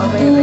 宝贝。